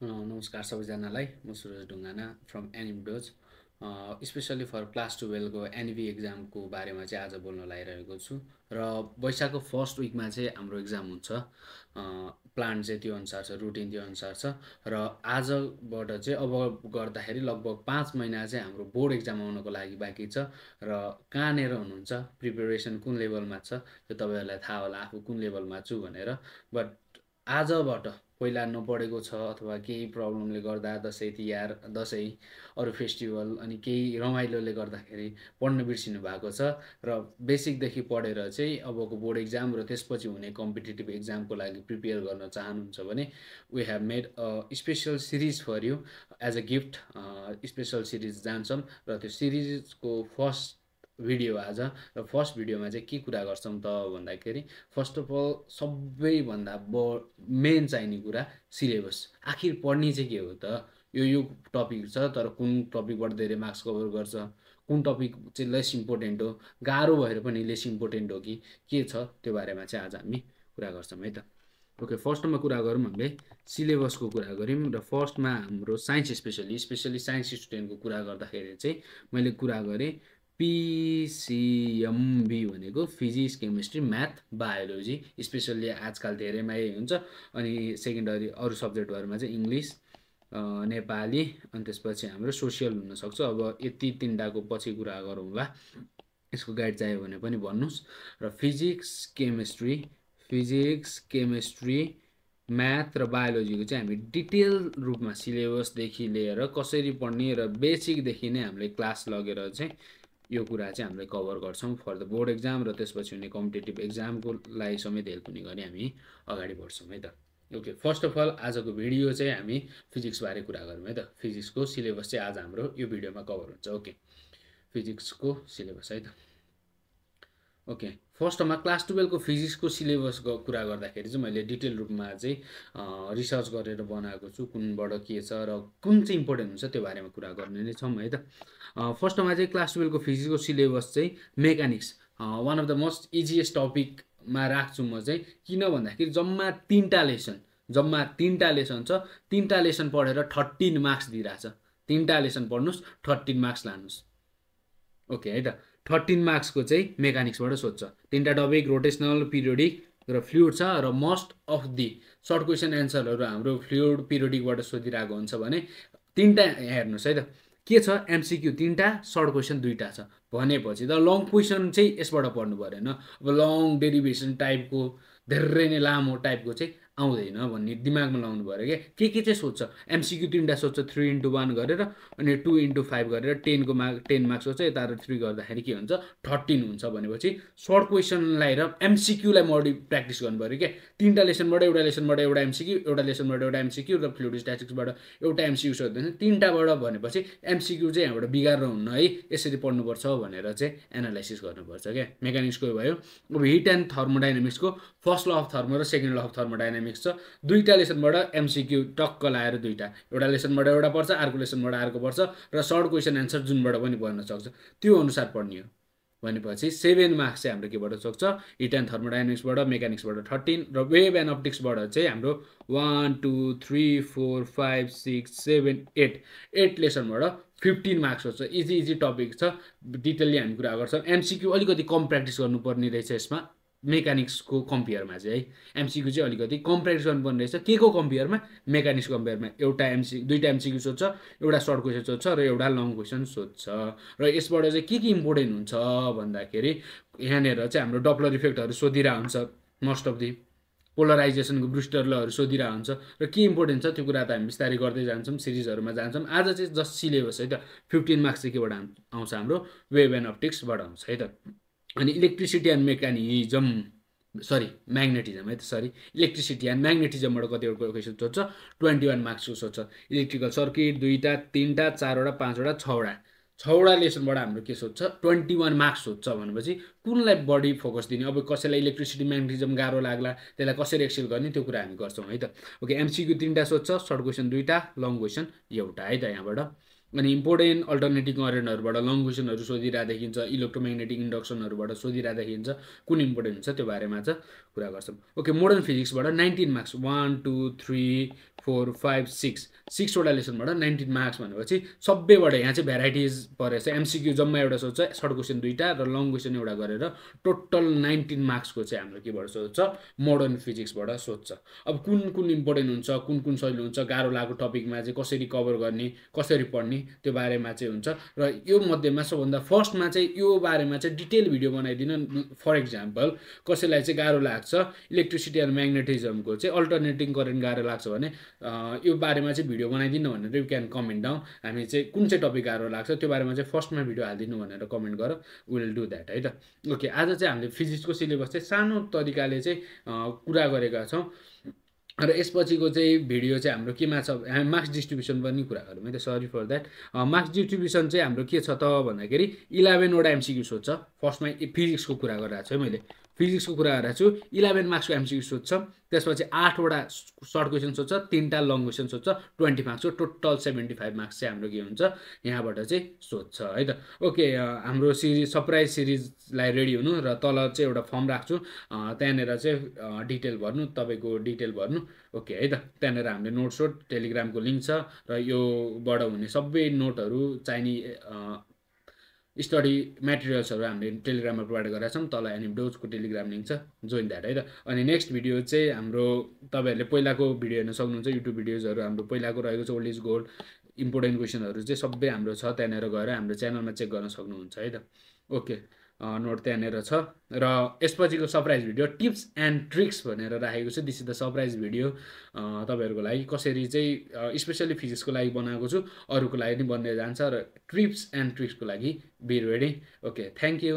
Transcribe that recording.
नमस्कार सबैजनालाई। म सुरज ढुङ्गाना फ्रम एनिमडोज स्पेसल्ली फर क्लास टुवेल्भको एनभी एक्जामको बारेमा चाहिँ आज बोल्न लागिरहेको छु। र वैशाखको फर्स्ट विकमा चाहिँ हाम्रो एक्जाम हुन्छ। प्लान चाहिँ त्यो अनुसार छ रुटिन त्यो अनुसार छ। र आजबाट चाहिँ अब गर्दाखेरि लगभग पाँच महिना चाहिँ हाम्रो बोर्ड एक्जाम आउनको लागि बाँकी छ। र कहाँनिर हुनुहुन्छ? प्रिपेरेसन कुन लेभलमा छ? त्यो तपाईँहरूलाई थाहा होला आफू कुन लेभलमा छु भनेर। बट आजबाट पहिला नपढेको छ अथवा केही प्रब्लमले गर्दा दसैँ तिहार दसैँ अरू फेस्टिभल अनि केही रमाइलोले गर्दाखेरि पढ्न बिर्सिनु भएको छ र बेसिकदेखि पढेर चाहिँ अबको बोर्ड इक्जाम र त्यसपछि हुने कम्पिटेटिभ इक्जामको लागि प्रिपेयर गर्न चाहनुहुन्छ भने we have made a special series for you as a gift special series जान्छौँ र त्यो सिरिजको फर्स्ट भिडियो आज र फर्स्ट भिडियोमा चाहिँ के कुरा गर्छौँ त भन्दाखेरि फर्स्ट अफ अल सबैभन्दा ब मेन चाहिने कुरा सिलेबस आखिर पढ्ने चाहिँ के हो त? यो यो टपिक छ तर कुन टपिकबाट धेरै मार्क्स कभर गर्छ? कुन टपिक चाहिँ लेस इम्पोर्टेन्ट हो? गाह्रो भएर पनि लेस इम्पोर्टेन्ट हो कि? के छ? त्यो बारेमा चाहिँ आज हामी कुरा गर्छौँ है त। ओके फर्स्टमा कुरा गरौँ हामीले सिलेबसको कुरा गऱ्यौँ र फर्स्टमा हाम्रो साइन्स स्पेसली स्पेसली साइन्स स्टुडेन्टको कुरा गर्दाखेरि चाहिँ मैले कुरा गरेँ पिसिएमबी भनेको physics chemistry math biology specially आजकल धेरैमा यही हुन्छ। अनि सेकेन्डरी अरू सब्जेक्टहरूमा चाहिँ इङ्ग्लिस नेपाली अनि त्यसपछि हाम्रो सोसियल हुनसक्छ। अब यति तिनवटाको पछि कुरा गरौँला यसको गाइड चाहियो भने पनि भन्नुहोस्। र physics chemistry physics chemistry math र बायोलोजीको चाहिँ हामी डिटेल रूपमा सिलेबसदेखि लिएर कसरी पढ्ने र बेसिकदेखि नै हामीले क्लास लगेर चाहिँ यो कुरा चाहिँ हामीले कभर गर्छौँ फर द बोर्ड एक्जाम र त्यसपछि हुने कम्पिटेटिभ एक्जामको लागि समेत हेल्प हुने गरी हामी अगाडि बढ्छौँ है त? ओके फर्स्ट अफ अल आजको भिडियो चाहिँ हामी फिजिक्सबारे कुरा गरौँ है त? फिजिक्सको सिलेबस चाहिँ आज हाम्रो यो भिडियोमा कभर हुन्छ ओके फिजिक्सको सिलेबस है त? ओके। फर्स्टमा क्लास टुवेल्भको फिजिक्सको सिलेबसको कुरा गर्दाखेरि चाहिँ मैले डिटेल रूपमा चाहिँ रिसर्च गरेर बनाएको छु कुनबाट के छ र कुन चाहिँ इम्पोर्टेन्ट हुन्छ त्यो बारेमा कुरा गर्ने नै छौँ है त। फर्स्टमा चाहिँ क्लास टुवेल्भको फिजिक्सको सिलेबस चाहिँ mechanics. One of the most easiest टपिकमा राख्छु म चाहिँ किन भन्दाखेरि जम्मा तिनवटा लेसन जम्मा तिनवटा लेसन छ तिनवटा लेसन पढेर थर्टिन मार्क्स दिइरहेछ। तिनवटा लेसन पढ्नुहोस् थर्टिन मार्क्स लानुहोस् ओके है त? थर्टिन मार्क्सको चाहिँ मेकानिक्सबाट सोध्छ। तिनवटा टपिक रोटेसनल पिरियोडिक र फ्लुइड छ र most of the short question एन्सरहरू हाम्रो फ्लुइड पिरियोडिकबाट सोधिरहेको हुन्छ भने तिनवटा हेर्नुहोस् है त। के छ? एमसिक्यू तिनवटा सर्ट क्वेसन दुईवटा छ। भनेपछि त लङ क्वेसन चाहिँ यसबाट पढ्नु परेन अब लङ डेरिभेसन टाइपको धेरै नै लामो टाइपको चाहिँ आउँदैन भन्ने दिमागमा लाउनु पऱ्यो क्या के के चाहिँ सोध्छ? एमसिक्यू तिनवटा सोध्छ थ्री इन्टु वान गरेर अनि टू इन्टु फाइभ गरेर टेनको मार्क टेन मार्क्स सोध्छ यता थ्री गर्दाखेरि के हुन्छ? थर्टिन हुन्छ भनेपछि सर्ट क्वेसनलाई र एमसिक्यूलाई मोडी प्र्याक्टिस गर्नु पऱ्यो क्या तिनवटा लेसनबाट एउटा लेसनबाट एउटा एमसिक्यू एउटा लेसनबाट एउटा एमसिक्यू र फ्लुइड स्ट्याटिक्सबाट एउटा एमसिक्यू सोध्दैन। तिनवटाबाट भनेपछि एमसिक्यू चाहिँ यहाँबाट बिगारेर हुन्न है यसरी पढ्नुपर्छ भनेर चाहिँ एनालाइसिस गर्नुपर्छ क्या मेकानिक्सको भयो? अब हिट एन्ड थर्मोडाइनामिक्सको फर्स्ट ल अफ थर्मो र second law of thermodynamics dynamics छ। दुईवटा लेसनबाट एमसिक्यू टक्क लाएर दुईवटा। एउटा लेसनबाट एउटा पर्छ अर्को लेसनबाट अर्को पर्छ र सर्ट क्वेसन एन्सर जुनबाट पनि पर्न सक्छ। त्यो अनुसार पढ्ने हो। भनेपछि सेभेन मार्क्स चाहिँ हाम्रो केबाट सक्छ? हिट एन्ड थर्मोडाइनामिक्सबाट मेकानिक्सबाट थर्टिन र वेभ एन्ड अप्टिक्सबाट चाहिँ हाम्रो one two three four five six seven eight eight लेसनबाट fifteen marks हुन्छ इजी इजी टपिक छ। डिटेलली हामी कुरा गर्छौँ। एमसिक्यू अलिकति कम प्र्याक्टिस गर्नुपर्ने रहेछ यसमा। मेकानिक्सको कम्पेयरमा चाहिँ है। एमसिक्यू चाहिँ अलिकति कम प्र्याक्टिस गर्नुपर्ने रहेछ। के को कम्पेयरमा? मेकानिक्स कम्पेयरमा। एउटा एमसी दुईवटा एमसिक्यू सोध्छ एउटा सर्ट क्वेसन सोध्छ र एउटा लङ क्वेसन सोध्छ। र यसबाट चाहिँ के के इम्पोर्टेन्ट हुन्छ भन्दाखेरि यहाँनिर चाहिँ हाम्रो डप्लर इफेक्टहरू सोधिरहेको हुन्छ मोस्ट अफ दि पोलराइजेसनको ब्रुस्टर लहरू सोधिरहेको हुन्छ र के इम्पोर्टेन्ट छ त्यो कुरा त हामी बिस्तारै गर्दै जान्छौँ सिरिजहरूमा जान्छौँ। आज चाहिँ जस्ट सिलेबस है त। फिफ्टिन मार्क्स चाहिँ केबाट आउँछ हाम्रो? वेब एन्ड अप्टिक्सबाट आउँछ है त। अनि electricity and mechanism sorry magnetism है त सरी इलेक्ट्रिसिटी एन्ड म्याग्नेटिजमबाट कतिवटा क्वेसन सोध्छ। ट्वेन्टी वान मार्क्सको सोध्छ। इलेक्ट्रिकल सर्किट दुईवटा तिनवटा चारवटा पाँचवटा छवटा। छवटा लेसनबाट हाम्रो के सोध्छ? ट्वेन्टी वान मार्क्स सोध्छ भनेपछि कुनलाई बढी फोकस दिने? अब कसैलाई इलेक्ट्रिसिटी म्याग्नेटिजम गाह्रो लाग्ला त्यसलाई कसरी एक्सेल गर्ने? त्यो कुरा हामी गर्छौँ है त। ओके एमसिक्यू तिनवटा सोध्छ सर्ट क्वेसन दुईवटा लङ क्वेसन एउटा है त यहाँबाट। अनि इम्पोर्टेन्ट अल्टरनेटिभ करेन्टहरूबाट लङ क्वेसनहरू सोधिरहेको देखिन्छ इलेक्ट्रोम्याग्नेटिक इन्डक्सनहरूबाट सोधिरहेको देखिन्छ कुन इम्पोर्टेन्ट हुन्छ त्यो बारेमा चाहिँ कुरा गर्छौँ। Okay modern फिजिक्सबाट nineteen marks one two three four five six सिक्सवटा लेसनबाट नाइन्टिन मार्क्स भनेपछि सबैबाट यहाँ चाहिँ भेराइटिज परेछ। एमसिक्यू जम्मा एउटा सोध्छ सर्ट क्वेसन दुइटा र लङ क्वेसन एउटा गरेर टोटल नाइन्टिन मार्क्सको चाहिँ हाम्रो केबाट सोध्छ मोडर्न फिजिक्सबाट सोध्छ। अब कुन कुन इम्पोर्टेन्ट हुन्छ कुन कुन सजिलो हुन्छ गाह्रो लागेको टपिकमा चाहिँ कसरी कभर गर्ने कसरी पढ्ने त्यो बारेमा चाहिँ हुन्छ। र यो मध्येमा सबभन्दा फर्स्टमा चाहिँ यो बारेमा चाहिँ डिटेल भिडियो बनाइदिन फर इक्जाम्पल कसैलाई चाहिँ गाह्रो लाग्छ इलेक्ट्रिसिटी एन्ड म्याग्नेटिजमको चाहिँ अल्टरनेटिङ करेन्ट गाह्रो लाग्छ भने यो बारेमा चाहिँ भिडियो बनाइदिनु भनेर यु क्यान कमेन्ट डाउन। हामी चाहिँ कुन चाहिँ टपिक गाह्रो लाग्छ त्यो बारेमा चाहिँ फर्स्टमा भिडियो हालिदिनु भनेर कमेन्ट गर विल डु द्याट है त? ओके आज चाहिँ हामीले फिजिक्सको सिलेबस चाहिँ सानो तरिकाले चाहिँ कुरा गरेका छौँ। र यसपछिको चाहिँ भिडियो चाहिँ हाम्रो केमा छ? मार्क्स डिस्ट्रिब्युसन पनि कुरा गरौँ। है त sorry for that marks distribution चाहिँ हाम्रो के छ त भन्दाखेरि इलेभेनवटा एमसिक्यू सोध्छ। फर्स्टमा फिजिक्सको कुरा गरिरहेको छु है मैले। फिजिक्सको कुरा गरेर छु। इलेभेन मार्क्सको एमसिक्यू सोध्छ। त्यसपछि आठवटा सर्ट क्वेसन सोध्छ तिनवटा लङ क्वेसन सोध्छ ट्वेन्टी मार्क्सको टोटल सेभेन्टी फाइभ मार्क्स चाहिँ हाम्रो के हुन्छ यहाँबाट चाहिँ सोध्छ है त। ओके हाम्रो सिरिज सरप्राइज सिरिजलाई रेडी हुनु र तल चाहिँ एउटा फर्म राख्छु। त्यहाँनिर चाहिँ डिटेल भर्नु तपाईँको डिटेल भर्नु। ओके है त। त्यहाँनिर हामीले नोट सोट टेलिग्रामको लिङ्क छ र योबाट हुने सबै नोटहरू चाहिने स्टडी मेटेरियल्सहरू हामीले टेलिग्राममा प्रोभाइड गरेका छौँ तल एनिम डोजको टेलिग्राम लिङ्क छ जोइन द्याट है त। अनि नेक्स्ट भिडियो चाहिँ हाम्रो तपाईँहरूले पहिलाको भिडियो हेर्न सक्नुहुन्छ युट्युब भिडियोजहरू हाम्रो पहिलाको रहेको छ ओल्ड इज गोल्ड इम्पोर्टेन्ट क्वेसनहरू चाहिँ सबै हाम्रो छ त्यहाँनिर गएर हाम्रो च्यानलमा चेक गर्न सक्नुहुन्छ है त। ओके नोट त्यहाँनिर छ। र यसपछिको surprise video tips and tricks भनेर राखेको छु। This is the surprise video तपाईँहरूको लागि कसरी चाहिँ स्पेसली फिजिक्सको लागि बनाएको छु अरूको लागि पनि बन्दै जान्छ। र ट्रिप्स एन्ड ट्रिक्सको लागि be ready okay thank you